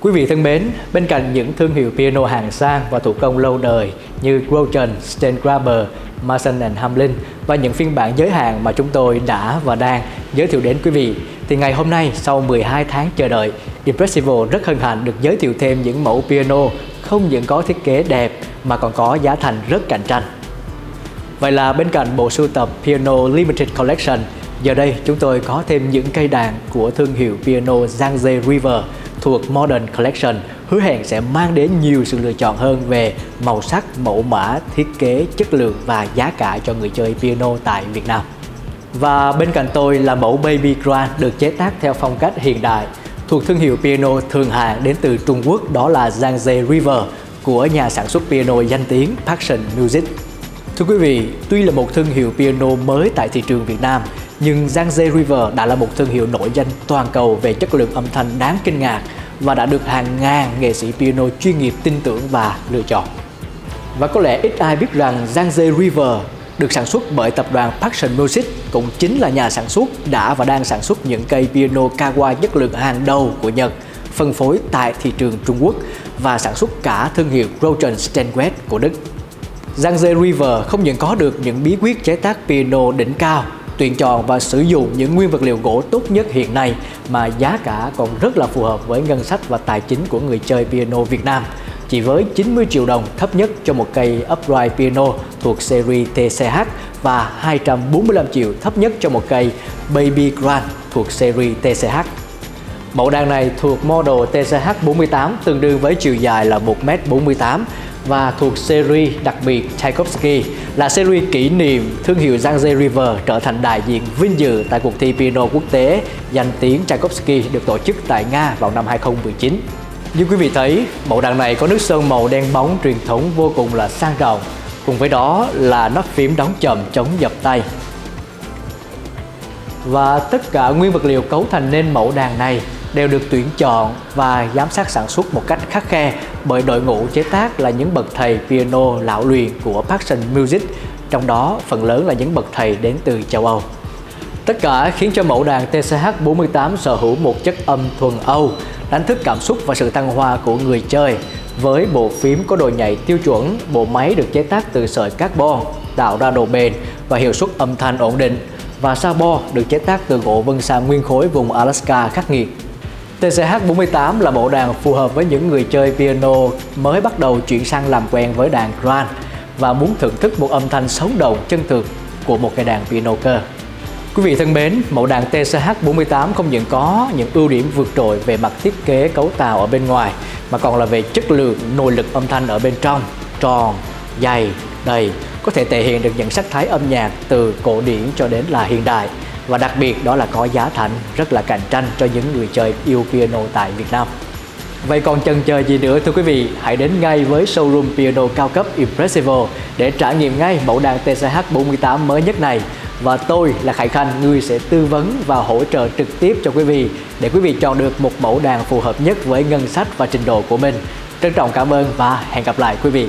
Quý vị thân mến, bên cạnh những thương hiệu piano hàng sang và thủ công lâu đời như Groton, Steingraber, Mason Hamlin và những phiên bản giới hạn mà chúng tôi đã và đang giới thiệu đến quý vị, thì ngày hôm nay sau 12 tháng chờ đợi, Impressivo rất hân hạnh được giới thiệu thêm những mẫu piano không những có thiết kế đẹp mà còn có giá thành rất cạnh tranh. Vậy là bên cạnh bộ sưu tập Piano Limited Collection, giờ đây chúng tôi có thêm những cây đàn của thương hiệu piano Zhangze River thuộc Modern Collection hứa hẹn sẽ mang đến nhiều sự lựa chọn hơn về màu sắc, mẫu mã, thiết kế, chất lượng và giá cả cho người chơi piano tại Việt Nam. Và bên cạnh tôi là mẫu Baby Grand được chế tác theo phong cách hiện đại thuộc thương hiệu piano thường hàng đến từ Trung Quốc đó là Zhangze River của nhà sản xuất piano danh tiếng Passion Music. Thưa quý vị, tuy là một thương hiệu piano mới tại thị trường Việt Nam, nhưng Zhangze River đã là một thương hiệu nổi danh toàn cầu về chất lượng âm thanh đáng kinh ngạc và đã được hàng ngàn nghệ sĩ piano chuyên nghiệp tin tưởng và lựa chọn. Và có lẽ ít ai biết rằng Zhangze River được sản xuất bởi tập đoàn Passion Music cũng chính là nhà sản xuất đã và đang sản xuất những cây piano kawa chất lượng hàng đầu của Nhật, phân phối tại thị trường Trung Quốc và sản xuất cả thương hiệu Rogen Steinway của Đức. Zhangze River không những có được những bí quyết chế tác piano đỉnh cao, tuyển chọn và sử dụng những nguyên vật liệu gỗ tốt nhất hiện nay mà giá cả còn rất là phù hợp với ngân sách và tài chính của người chơi piano Việt Nam chỉ với 90 triệu đồng thấp nhất cho một cây upright piano thuộc series TCH và 245 triệu thấp nhất cho một cây Baby Grand thuộc series TCH. Mẫu đàn này thuộc model TCH48 tương đương với chiều dài là 1m48 và thuộc series đặc biệt Tchaikovsky là series kỷ niệm thương hiệu Zhangze River trở thành đại diện vinh dự tại cuộc thi piano quốc tế danh tiếng Tchaikovsky được tổ chức tại Nga vào năm 2019. Như quý vị thấy, mẫu đàn này có nước sơn màu đen bóng truyền thống vô cùng là sang trọng Cùng với đó là nắp phím đóng chậm chống dập tay Và tất cả nguyên vật liệu cấu thành nên mẫu đàn này đều được tuyển chọn và giám sát sản xuất một cách khắc khe bởi đội ngũ chế tác là những bậc thầy piano lão luyện của Passion Music, trong đó phần lớn là những bậc thầy đến từ châu Âu. Tất cả khiến cho mẫu đàn TCH48 sở hữu một chất âm thuần Âu, đánh thức cảm xúc và sự thăng hoa của người chơi. Với bộ phím có độ nhạy tiêu chuẩn, bộ máy được chế tác từ sợi carbon, tạo ra độ bền và hiệu suất âm thanh ổn định. Và sa bo được chế tác từ gỗ vân sa nguyên khối vùng Alaska khắc nghiệt. TCH48 là bộ đàn phù hợp với những người chơi piano mới bắt đầu chuyển sang làm quen với đàn grand và muốn thưởng thức một âm thanh sống động chân thực của một cây đàn piano cơ. Quý vị thân mến, mẫu đàn TCH48 không những có những ưu điểm vượt trội về mặt thiết kế cấu tạo ở bên ngoài mà còn là về chất lượng nội lực âm thanh ở bên trong, tròn, dày, đầy, có thể thể hiện được những sắc thái âm nhạc từ cổ điển cho đến là hiện đại và đặc biệt đó là có giá thành rất là cạnh tranh cho những người chơi yêu piano tại Việt Nam. Vậy còn chần chờ gì nữa thưa quý vị, hãy đến ngay với showroom piano cao cấp Impressivo để trải nghiệm ngay mẫu đàn TCH48 mới nhất này và tôi là Khải Khanh, người sẽ tư vấn và hỗ trợ trực tiếp cho quý vị để quý vị chọn được một mẫu đàn phù hợp nhất với ngân sách và trình độ của mình. Trân trọng cảm ơn và hẹn gặp lại quý vị.